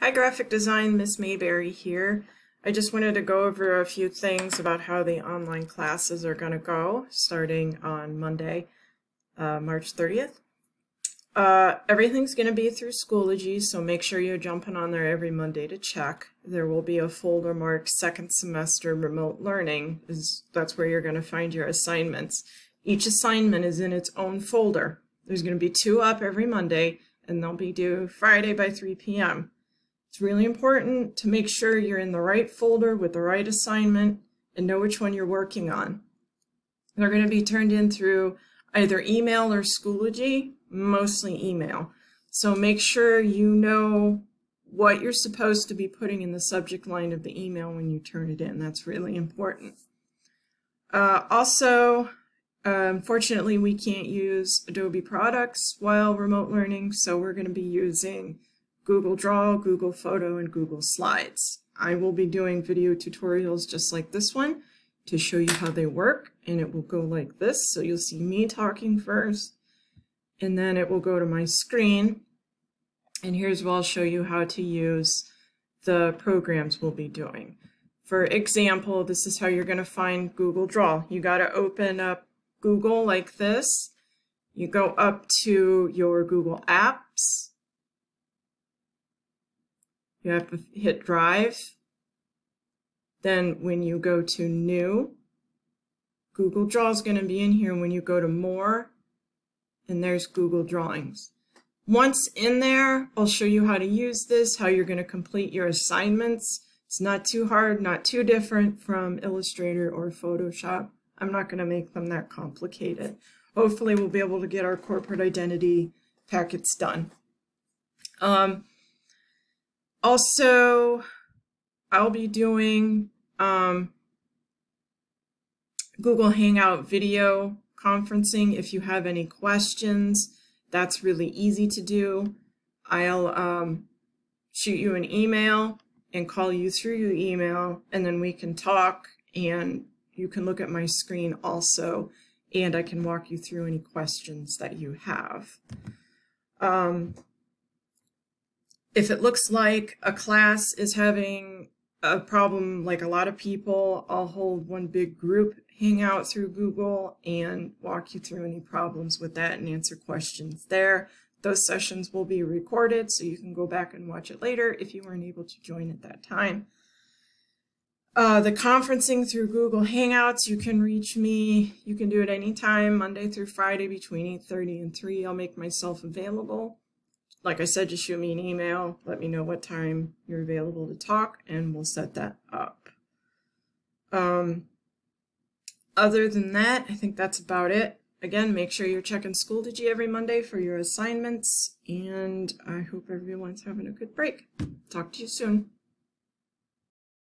Hi Graphic Design, Miss Mayberry here. I just wanted to go over a few things about how the online classes are going to go starting on Monday, uh, March 30th. Uh, everything's going to be through Schoology, so make sure you're jumping on there every Monday to check. There will be a folder marked second semester remote learning. Is That's where you're going to find your assignments. Each assignment is in its own folder. There's going to be two up every Monday, and they'll be due Friday by 3 p.m. It's really important to make sure you're in the right folder with the right assignment and know which one you're working on. They're going to be turned in through either email or Schoology, mostly email. So make sure you know what you're supposed to be putting in the subject line of the email when you turn it in. That's really important. Uh, also, uh, unfortunately, we can't use Adobe products while remote learning, so we're going to be using Google Draw, Google Photo, and Google Slides. I will be doing video tutorials just like this one to show you how they work, and it will go like this. So you'll see me talking first, and then it will go to my screen, and here's where I'll show you how to use the programs we'll be doing. For example, this is how you're going to find Google Draw. You got to open up Google like this. You go up to your Google Apps, you have to hit drive. Then when you go to new, Google Draw is going to be in here when you go to more, and there's Google Drawings. Once in there, I'll show you how to use this, how you're going to complete your assignments. It's not too hard, not too different from Illustrator or Photoshop. I'm not going to make them that complicated. Hopefully we'll be able to get our corporate identity packets done. Um, also, I'll be doing um, Google Hangout video conferencing. If you have any questions, that's really easy to do. I'll um, shoot you an email and call you through your email, and then we can talk, and you can look at my screen also, and I can walk you through any questions that you have. Um, if it looks like a class is having a problem like a lot of people, I'll hold one big group hangout through Google and walk you through any problems with that and answer questions there. Those sessions will be recorded so you can go back and watch it later if you weren't able to join at that time. Uh, the conferencing through Google Hangouts, you can reach me. You can do it anytime, Monday through Friday between 8.30 and 3. I'll make myself available like I said, just shoot me an email. Let me know what time you're available to talk, and we'll set that up. Um, other than that, I think that's about it. Again, make sure you're checking Schoology every Monday for your assignments, and I hope everyone's having a good break. Talk to you soon.